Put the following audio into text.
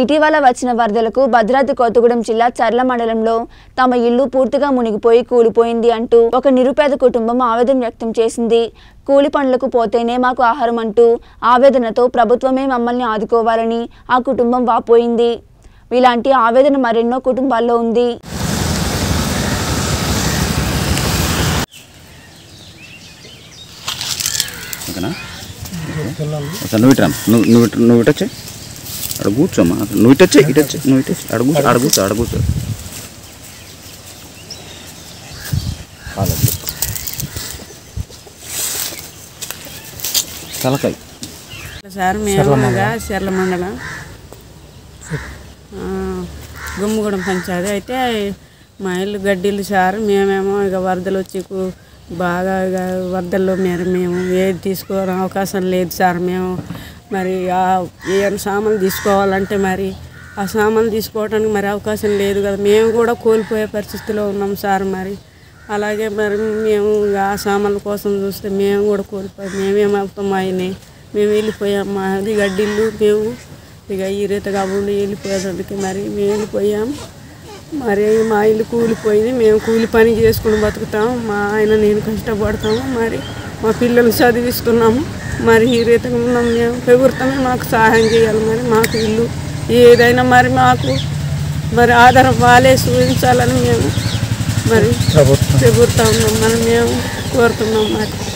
ఇటీవల వచ్చిన వరదలకు భద్రాద్రి కొత్తగూడెం జిల్లా చర్ల మండలంలో తమ ఇల్లు పూర్తిగా మునిగిపోయి కూలిపోయింది అంటూ ఒక నిరుపేద కుటుంబం ఆవేదన వ్యక్తం చేసింది. కూలి పనులకు పోతేనే మాకు ఆహారం అంటూ ఆవేదనతో ప్రభుత్వమే మమ్మల్ని ఆదుకోవాలని ఆ కుటుంబం వాపోయింది. ఇలాంటి ఆవేదన మరెన్నో కుటుంబాల్లో ఉంది. నువ్వు నువ్వు నువ్వు అక్కడ కూర్చోమ్మా నువ్వు ఇటొచ్చే ఇటొచ్చే నువ్వు ఇటొచ్చి అడ కూర్చో అడ కూర్చో అడ కూర్చో. కాలేదు తలకాయ. సార్ మేముగా చెర్ల మండలం. గుమ్మగూడెం పంచాయతీ. అయితే మా ఇల్లు గడ్డిల్లు సార్ మేమేమో ఇక వరదలు వచ్చి బాగా ఇక వరదల్లో మీరు మేము ఏది తీసుకోవడం అవకాశం లేదు సార్. మేము మరి ఆ ఏ సామాన్లు తీసుకోవాలంటే మరి ఆ సామాన్లు తీసుకోవడానికి మరి అవకాశం లేదు కదా. మేము కూడా కోల్పోయే పరిస్థితిలో ఉన్నాం సార్ మరి. అలాగే మరి మేము ఆ సామాన్ల కోసం చూస్తే మేము కూడా కోల్పోయాం. మేమేమవుతాం ఆయన్ని మేము వెళ్ళిపోయాం. మాది గడ్డిల్లు మేము ఇక ఈ రీత కాకుండా వెళ్ళిపోయేదానికి మరి మేము వెళ్ళిపోయాం. మరి మా ఇల్లు కూలిపోయింది. మేము కూలి పని చేసుకుని బతుకుతాం. మా ఆయన నేను కష్టపడతాము. మరి మా పిల్లలు చదివిస్తున్నాము. మరి ఈ రీతిగా ఉన్నాం మేము ప్రభుత్వమే మాకు సహాయం చేయాలి. మరి మాకు ఇల్లు ఏదైనా మరి మాకు మరి ఆధారం వాళ్ళే చూపించాలని మేము మరి ప్రభుత్వం. మరి మేము కోరుతున్నాం మరి